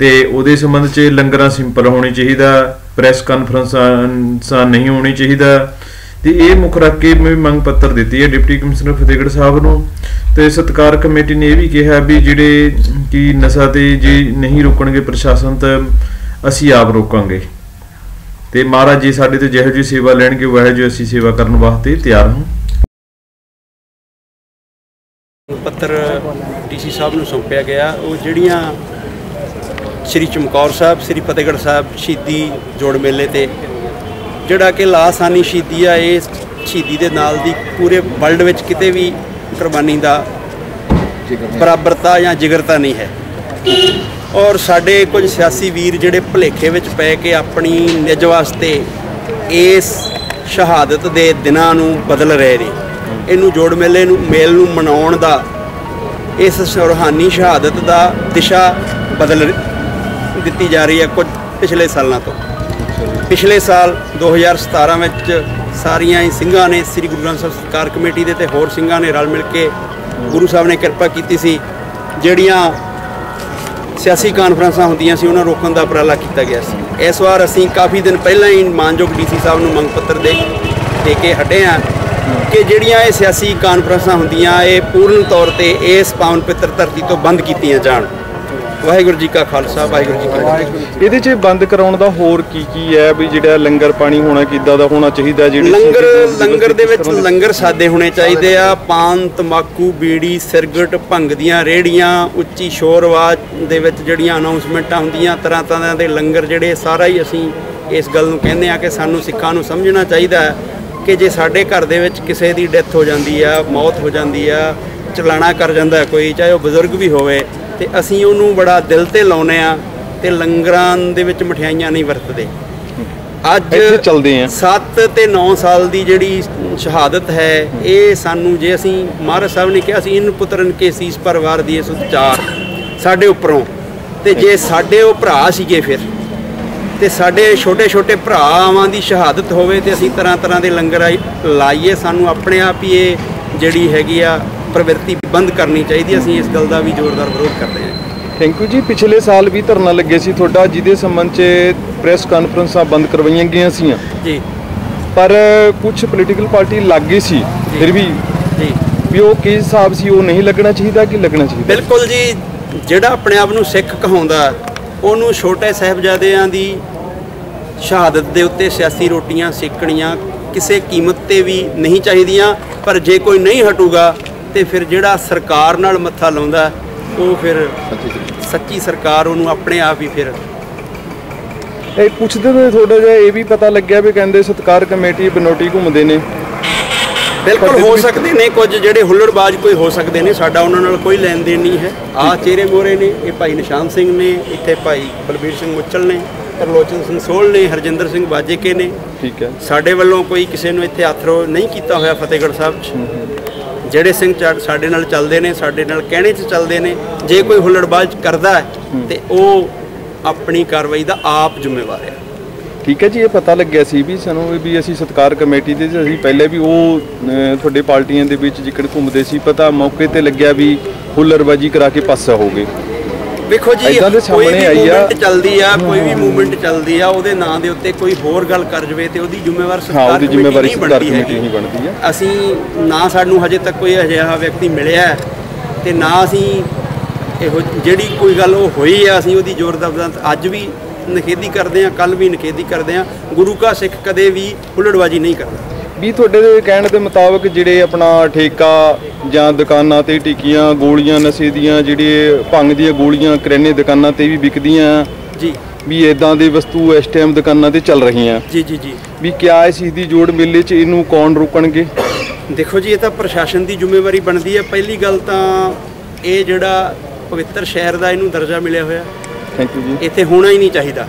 ਤੇ ਉਹਦੇ ਸੰਬੰਧ 'ਚ ਲੰਗਰਾਂ ਸਿੰਪਲ ਹੋਣੀ ਚਾਹੀਦਾ ਪ੍ਰੈਸ ਕਾਨਫਰੰਸਾਂ ਨਹੀਂ ਹੋਣੀ ਚਾਹੀਦਾ। ਤੇ ਇਹ ਮੁੱਖ ਰੱਖ ਕੇ ਮੈਂ ਮੰਗ ਪੱਤਰ ਦਿੱਤੀ ਹੈ ਡਿਪਟੀ ਕਮਿਸ਼ਨਰ ਫਤਿਹਗੜ੍ਹ ਸਾਹਿਬ ਨੂੰ। ਤੇ ਸਤਕਾਰ ਕਮੇਟੀ ਨੇ ਇਹ ਵੀ ਕਿਹਾ ਵੀ ਜਿਹੜੇ ਕਿ ਨਸ਼ਾ ਤੇ ਜੇ ਨਹੀਂ ਰੋਕਣਗੇ ਪ੍ਰਸ਼ਾਸਨ ਤਾਂ ਅਸੀਂ ਆਪ ਰੋਕਾਂਗੇ। ਤੇ ਮਹਾਰਾਜ ਜੀ ਸਾਡੇ 'ਤੇ ਜਿਹੋ ਜਿਹੀ ਸੇਵਾ ਲੈਣਗੇ, ਉਹ ਜਿਹੀ ਅਸੀਂ ਸੇਵਾ ਕਰਨ ਵਾਸਤੇ ਤਿਆਰ ਹਾਂ। ਪੱਤਰ ਡੀਸੀ ਸਾਹਿਬ ਨੂੰ ਸੌਂਪਿਆ ਗਿਆ। ਉਹ ਜਿਹੜੀਆਂ ਸ੍ਰੀ ਚਮਕੌਰ ਸਾਹਿਬ ਸ੍ਰੀ ਫਤਿਹਗੜ੍ਹ ਸਾਹਿਬ ਸ਼ਹੀਦੀ ਜੋੜ ਮੇਲੇ ਤੇ। ਜਿਹੜਾ ਕਿ ਲਾਸਾਨੀ ਸ਼ਹੀਦੀ ਆ ਇਹ ਸ਼ਹੀਦੀ ਦੇ ਨਾਲ ਦੀ ਪੂਰੇ ਵਰਲਡ ਵਿੱਚ ਕਿਤੇ ਵੀ ਕੁਰਬਾਨੀ ਦਾ ਬਰਾਬਰਤਾ ਜਾਂ ਜਿਗਰਤਾ ਨਹੀਂ ਹੈ। ਔਰ ਸਾਡੇ ਕੁਝ ਸਿਆਸੀ ਵੀਰ ਜਿਹੜੇ ਭੁਲੇਖੇ ਵਿੱਚ ਪੈ ਕੇ ਆਪਣੀ ਨਿਜ ਵਾਸਤੇ ਇਸ ਸ਼ਹਾਦਤ ਦੇ ਦਿਨਾਂ ਨੂੰ ਬਦਲ ਰਹੇ ਨੇ। ਇਹਨੂੰ ਜੋੜ ਮੇਲੇ ਨੂੰ ਮੇਲ ਨੂੰ ਮਨਾਉਣ ਦਾ ਇਸ ਰੂਹਾਨੀ ਸ਼ਹਾਦਤ ਦਾ ਦਿਸ਼ਾ ਬਦਲ ਦਿੱਤੀ ਜਾ ਰਹੀ ਹੈ ਕੁਝ ਪਿਛਲੇ ਸਾਲਾਂ ਤੋਂ। ਪਿਛਲੇ ਸਾਲ 2017 ਵਿੱਚ ਸਾਰੀਆਂ ਹੀ ਸਿੰਘਾਂ ਨੇ ਸ੍ਰੀ ਗੁਰੂ ਗ੍ਰੰਥ ਸਾਹਿਬ ਸਰਕਾਰ ਕਮੇਟੀ ਦੇ ਤੇ ਹੋਰ ਸਿੰਘਾਂ ਨੇ ਰਲ ਮਿਲ ਕੇ ਗੁਰੂ ਸਾਹਿਬ ਨੇ ਕਿਰਪਾ ਕੀਤੀ ਸੀ, ਜਿਹੜੀਆਂ ਸਿਆਸੀ ਕਾਨਫਰੰਸਾਂ ਹੁੰਦੀਆਂ ਸੀ, ਉਹਨਾਂ ਰੋਕਣ ਦਾ ਉਪਰਾਲਾ ਕੀਤਾ ਗਿਆ ਸੀ। ਇਸ ਵਾਰ ਅਸੀਂ ਕਾਫੀ ਦਿਨ ਪਹਿਲਾਂ ਹੀ ਮਾਨਯੋਗ ਡੀਸੀ ਸਾਹਿਬ ਨੂੰ ਮੰਗ ਪੱਤਰ ਦੇ ਦੇ ਕੇ ਹਟੇ ਆ ਕਿ ਜਿਹੜੀਆਂ ਇਹ ਸਿਆਸੀ ਕਾਨਫਰੰਸਾਂ ਹੁੰਦੀਆਂ, ਇਹ ਪੂਰਨ ਤੌਰ ਤੇ ਇਸ ਪਾਵਨ ਪਿੱਤਰ ਧਰਤੀ ਤੋਂ ਬੰਦ ਕੀਤੀਆਂ ਜਾਣ। ਵਾਹਿਗੁਰੂ ਜੀ ਕਾ ਖਾਲਸਾ ਵਾਹਿਗੁਰੂ ਜੀ ਕੀ ਫਤਿਹ। ਇਹਦੇ 'ਚ ਬੰਦ ਕਰਾਉਣ ਦਾ ਹੋਰ ਕੀ ਕੀ ਹੈ ਵੀ ਜਿਹੜਾ ਲੰਗਰ ਪਾਣੀ ਹੋਣਾ ਕਿੱਦਾਂ ਦਾ ਹੋਣਾ ਚਾਹੀਦਾ ਜਿਹੜੀ ਲੰਗਰ ਲੰਗਰ ਦੇ ਵਿੱਚ ਲੰਗਰ ਸਾਦੇ ਹੋਣੇ ਚਾਹੀਦੇ ਆ। ਪਾਨ ਤਮਾਕੂ ਬੀੜੀ ਸਿਰਗਟ ਭੰਗ ਦੀਆਂ ਰੇੜੀਆਂ ਉੱਚੀ ਸ਼ੋਰ ਆਵਾਜ਼ ਦੇ ਵਿੱਚ ਜਿਹੜੀਆਂ ਅਨਾਉਂਸਮੈਂਟਾਂ ਹੁੰਦੀਆਂ ਤਰ੍ਹਾਂ ਤਰ੍ਹਾਂ ਦੇ ਲੰਗਰ ਜਿਹੜੇ ਸਾਰਾ ਹੀ ਅਸੀਂ ਇਸ ਗੱਲ ਨੂੰ ਕਹਿੰਦੇ ਆ ਕਿ ਸਾਨੂੰ ਸਿੱਖਾਂ ਨੂੰ ਸਮਝਣਾ ਚਾਹੀਦਾ ਹੈ ਕਿ ਜੇ ਸਾਡੇ ਘਰ ਦੇ ਵਿੱਚ ਕਿਸੇ ਦੀ ਡੈਥ ਹੋ ਜਾਂਦੀ ਆ ਮੌਤ ਹੋ ਜਾਂਦੀ ਆ ਚਲਾਣਾ ਕਰ ਜਾਂਦਾ ਕੋਈ ਚਾਹੇ ਉਹ ਬਜ਼ੁਰਗ ਵੀ ਹੋਵੇ ਤੇ ਅਸੀਂ ਉਹਨੂੰ ਬੜਾ ਦਿਲ ਤੇ ਲਾਉਨੇ ਆ ਤੇ ਲੰਗਰਾਂ ਦੇ ਵਿੱਚ ਮਠਿਆਈਆਂ ਨਹੀਂ ਵਰਤਦੇ। ਅੱਜ ਚੱਲਦੇ ਆ। 7 ਤੇ 9 ਸਾਲ ਦੀ ਜਿਹੜੀ ਸ਼ਹਾਦਤ ਹੈ ਇਹ ਸਾਨੂੰ ਜੇ ਅਸੀਂ ਮਹਾਰਾਜ ਸਾਹਿਬ ਨੇ ਕਿਹਾ ਸੀ ਇਨ ਪੁੱਤਰਨ ਕੇ ਸੀਸ ਪਰਵਾਰ ਦੀ ਸੁਚਾਰ ਸਾਡੇ ਉੱਪਰੋਂ। ਤੇ ਜੇ ਸਾਡੇ ਉਹ ਭਰਾ ਸੀਗੇ ਫਿਰ ਤੇ ਸਾਡੇ ਛੋਟੇ ਛੋਟੇ ਭਰਾਵਾਂ ਦੀ ਸ਼ਹਾਦਤ ਹੋਵੇ ਤੇ ਅਸੀਂ ਤਰ੍ਹਾਂ ਤਰ੍ਹਾਂ ਦੇ ਲੰਗਰ ਲਾਈਏ। ਸਾਨੂੰ ਆਪਣੇ ਆਪ ਹੀ ਇਹ ਜਿਹੜੀ ਹੈਗੀ ਆ ਪ੍ਰਵਿਰਤੀ ਬੰਦ ਕਰਨੀ ਚਾਹੀਦੀ ਅਸੀਂ ਇਸ ਗੱਲ ਦਾ ਵੀ ਜ਼ੋਰਦਾਰ ਵਿਰੋਧ ਕਰਦੇ ਹਾਂ। ਥੈਂਕ ਯੂ ਜੀ। ਪਿਛਲੇ ਸਾਲ ਵੀ ਧਰਨਾ ਲੱਗੇ ਸੀ ਤੁਹਾਡਾ ਜਿਹਦੇ ਸੰਬੰਧ 'ਚ ਪ੍ਰੈਸ ਕਾਨਫਰੰਸਾਂ ਬੰਦ ਕਰਵਾਈਆਂ ਗਈਆਂ ਸੀਆਂ। ਜੀ। ਪਰ ਕੁਝ ਪੋਲੀਟੀਕਲ ਪਾਰਟੀ ਲੱਗ ਗਈ ਸੀ ਫਿਰ ਵੀ ਜੀ। ਵੀ ਉਹ ਕੀ ਹਿਸਾਬ ਸੀ ਉਹ ਨਹੀਂ ਲੱਗਣਾ ਚਾਹੀਦਾ ਕਿ ਲੱਗਣਾ ਚਾਹੀਦਾ? ਬਿਲਕੁਲ ਜੀ। ਜਿਹੜਾ ਆਪਣੇ ਆਪ ਨੂੰ ਸਿੱਖ ਕਹਾਉਂਦਾ ਉਹਨੂੰ ਛੋਟੇ ਸਾਹਿਬਜ਼ਾਦਿਆਂ ਦੀ ਸ਼ਹਾਦਤ ਦੇ ਉੱਤੇ ਸਿਆਸੀ ਰੋਟੀਆਂ ਸੇਕਣੀਆਂ ਕਿਸੇ ਕੀਮਤ ਤੇ ਵੀ ਨਹੀਂ ਚਾਹੀਦੀਆਂ ਪਰ ਜੇ ਕੋਈ ਨਹੀਂ ਹਟੂਗਾ ਤੇ ਫਿਰ ਜਿਹੜਾ ਸਰਕਾਰ ਨਾਲ ਮੱਥਾ ਲਾਉਂਦਾ ਉਹ ਫਿਰ ਸੱਚੀ ਸਰਕਾਰ ਉਹਨੂੰ ਆਪਣੇ ਆਪ ਹੀ ਫਿਰ ਇਹ ਪੁੱਛਦੇ ਨੇ ਥੋੜਾ ਜਿਹਾ ਇਹ ਵੀ ਪਤਾ ਲੱਗਿਆ ਵੀ ਕਹਿੰਦੇ ਸਤਕਾਰ ਕਮੇਟੀ ਬਨੋਟੀ ਘੁੰਮਦੇ ਨੇ। ਬਿਲਕੁਲ ਹੋ ਸਕਦੇ ਨੇ ਕੁਝ ਜਿਹੜੇ ਹੁੱਲੜਬਾਜ਼ ਕੋਈ ਹੋ ਸਕਦੇ ਨੇ ਸਾਡਾ ਉਹਨਾਂ ਨਾਲ ਕੋਈ ਲੈਣ ਦੇਣ ਨਹੀਂ ਹੈ। ਆਹ ਚਿਹਰੇ ਮੋਰੇ ਨੇ ਇਹ ਭਾਈ ਨਿਸ਼ਾਨ ਸਿੰਘ ਨੇ ਇੱਥੇ ਭਾਈ ਬਲਬੀਰ ਸਿੰਘ ਮੁੱਚਲ ਨੇ ਤਰਲੋਚਨ ਸਿੰਘ ਸੋਹਲ ਨੇ ਹਰਜਿੰਦਰ ਸਿੰਘ ਬਾਜੇਕੇ ਨੇ। ਠੀਕ ਹੈ। ਸਾਡੇ ਵੱਲੋਂ ਕੋਈ ਕਿਸੇ ਨੂੰ ਇੱਥੇ ਆਥਰੋ ਨਹੀਂ ਕੀਤਾ ਹੋਇਆ ਫਤਿਹਗੜ੍ਹ ਸਾਹਿਬ 'ਚ। ਜਿਹੜੇ ਸਿੰਘ ਸਾਡੇ ਨਾਲ ਚੱਲਦੇ ਨੇ ਸਾਡੇ ਨਾਲ ਕਹਿਣੇ 'ਚ ਚੱਲਦੇ ਨੇ ਜੇ ਕੋਈ ਹੁੱਲੜਬਾਜ਼ ਕਰਦਾ ਹੈ ਤੇ ਉਹ ਆਪਣੀ ਕਾਰਵਾਈ ਦਾ ਆਪ ਜ਼ਿੰਮੇਵਾਰ ਹੈ। ਠੀਕ ਹੈ ਜੀ ਇਹ ਪਤਾ ਲੱਗਿਆ ਸੀ ਵੀ ਸਾਨੂੰ ਵੀ ਅਸੀਂ ਸਤਕਾਰ ਕਮੇਟੀ ਦੇ ਅਸੀਂ ਪਹਿਲੇ ਵੀ ਉਹ ਤੁਹਾਡੇ ਪਾਰਟੀਆਂ ਦੇ ਵਿੱਚ ਜਿਕੜ ਘੁੰਮਦੇ ਸੀ ਪਤਾ ਮੌਕੇ ਤੇ ਲੱਗਿਆ ਵੀ ਹੁੱਲੜਬਾਜੀ ਕਰਾ ਕੇ ਪਾਸਾ ਹੋ ਗਏ। ਵੇਖੋ ਜੀ ਏਦਾਂ ਦੇ ਕੋਈ ਸਾਹਮਣੇ ਵੀ ਆਈ ਆ। ਮੂਵਮੈਂਟ ਚੱਲਦੀ ਆ ਕੋਈ ਵੀ ਮੂਵਮੈਂਟ ਚੱਲਦੀ ਆ ਉਹਦੇ ਨਾਂ ਦੇ ਉੱਤੇ ਕੋਈ ਹੋਰ ਗੱਲ ਕਰ ਜਵੇ ਤੇ ਉਹਦੀ ਜ਼ਿੰਮੇਵਾਰ ਸਰਕਾਰ ਜ਼ਿੰਮੇਵਾਰੀ ਨਹੀਂ ਸਰਕਾਰ ਬਣਦੀ ਕਮੇਟੀ ਹੈਗੀ। ਨਹੀਂ ਬਣਦੀ ਹੈ ਅਸੀਂ ਨਾ ਸਾਨੂੰ ਹਜੇ ਤੱਕ ਕੋਈ ਅਜਿਹਾ ਵਿਅਕਤੀ ਮਿਲਿਆ ਹੈ ਤੇ ਨਾ ਅਸੀਂ ਇਹੋ ਜਿਹੜੀ ਕੋਈ ਗੱਲ ਉਹ ਹੋਈ ਆ ਅਸੀਂ ਉਹਦੀ ਜ਼ੋਰਦਾਰ ਅੱਜ ਵੀ ਨਖੇਦੀ ਕਰਦੇ ਆ ਕੱਲ ਵੀ ਨਖੇਦੀ ਕਰਦੇ ਆ ਗੁਰੂ ਕਾ ਸਿੱਖ ਕਦੇ ਵੀ ਹੁੱਲੜਬਾਜੀ ਨਹੀਂ ਕਰਦਾ ਵੀ ਤੁਹਾਡੇ ਦੇ ਕਹਿਣ ਦੇ ਮੁਤਾਬਕ ਜਿਹੜੇ ਆਪਣਾ ਠੇਕਾ ਜਾਂ ਦੁਕਾਨਾਂ ਤੇ ਟਿੱਕੀਆਂ ਗੋਲੀਆਂ ਨਸ਼ੇ ਦੀਆਂ ਜਿਹੜੇ ਭੰਗ ਦੀਆਂ ਗੋਲੀਆਂ ਕਰਿਆਨੇ ਦੁਕਾਨਾਂ ਤੇ ਵੀ ਵਿਕਦੀਆਂ ਜੀ। ਵੀ ਇਦਾਂ ਦੇ ਵਸਤੂ ਇਸ ਟਾਈਮ ਦੁਕਾਨਾਂ ਤੇ ਚੱਲ ਰਹੀਆਂ। ਜੀ ਜੀ ਜੀ। ਵੀ ਕਿਆ ਇਸ ਚੀਜ਼ ਦੀ ਜੋੜ ਮੇਲੇ 'ਚ ਇਹਨੂੰ ਕੌਣ ਰੋਕਣਗੇ? ਦੇਖੋ ਜੀ ਇਹ ਤਾਂ ਪ੍ਰਸ਼ਾਸਨ ਦੀ ਜ਼ਿੰਮੇਵਾਰੀ ਬਣਦੀ ਹੈ ਪਹਿਲੀ ਗੱਲ ਤਾਂ ਇਹ ਜਿਹੜਾ ਪਵਿੱਤਰ ਸ਼ਹਿਰ ਦਾ ਇਹਨੂੰ ਦਰਜਾ ਮਿਲਿਆ ਹੋਇਆ। ਥੈਂਕ ਯੂ ਜੀ। ਇੱਥੇ ਹੋਣਾ ਹੀ ਨਹੀਂ ਚਾਹੀਦਾ।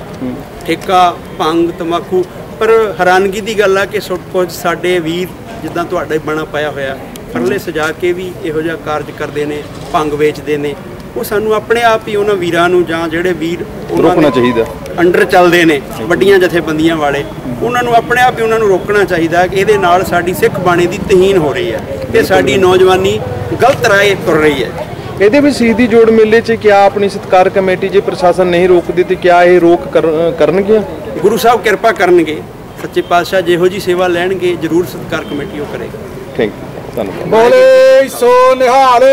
ਠੇਕਾ ਭੰਗ ਤਮਾਕੂ। ਪਰ ਹੈਰਾਨਗੀ ਦੀ ਗੱਲ ਆ ਕਿ ਕੁਝ ਸਾਡੇ ਵੀਰ ਜਿੱਦਾਂ ਤੁਹਾਡੇ ਬਣਾ ਪਾਇਆ ਹੋਇਆ। ਪਰਲੇ ਸਜਾ ਕੇ ਵੀ ਇਹੋ ਜਿਹਾ ਕਾਰਜ ਕਰਦੇ ਨੇ ਭੰਗ ਵੇਚਦੇ ਨੇ। ਉਹ ਸਾਨੂੰ ਆਪਣੇ ਆਪ ਹੀ ਉਹਨਾਂ ਵੀਰਾਂ ਨੂੰ ਜਾਂ ਜਿਹੜੇ ਵੀਰ ਰੋਕਣਾ ਚਾਹੀਦਾ। ਅੰਡਰ ਚੱਲਦੇ ਨੇ ਵੱਡੀਆਂ ਜਥੇਬੰਦੀਆਂ ਵਾਲੇ। ਉਹਨਾਂ ਨੂੰ ਆਪਣੇ ਆਪ ਹੀ ਉਹਨਾਂ ਨੂੰ ਰੋਕਣਾ ਚਾਹੀਦਾ ਕਿ ਇਹਦੇ ਨਾਲ ਸਾਡੀ ਸਿੱਖ ਬਾਣੀ ਦੀ ਤਹੀਨ ਹੋ ਰਹੀ ਹੈ ਤੇ ਸਾਡੀ ਨੌਜਵਾਨੀ ਗਲਤ ਰਾਏ ਤੁਰ ਰਹੀ ਹੈ। ਇਹਦੇ ਵਿੱਚ ਸ਼ਹੀਦੀ ਜੋੜ ਮੇਲੇ 'ਚ ਕਿਆ ਆਪਣੀ ਸਤਕਾਰ ਕਮੇਟੀ ਜੇ ਪ੍ਰਸ਼ਾਸਨ ਨਹੀਂ ਰੋਕਦੀ ਤੇ ਕਿਆ ਇਹ ਰੋਕ ਕਰ- ਕਰਨਗੀਆਂ? ਗੁਰੂ ਸਾਹਿਬ ਕਿਰਪਾ ਕਰਨਗੇ ਸੱਚੇ ਪਾਤਸ਼ਾਹ ਜਿਹੋ ਜੀ ਸੇਵਾ ਲੈਣਗੇ ਜ਼ਰੂਰ ਸਤਕਾਰ ਕਮੇਟੀ ਉਹ ਕਰੇਗੀ। ਥੈਂਕ ਯੂ ਧੰਨਵਾਦ ਬੋਲੇ ਸੋ ਨਿਹਾਲ।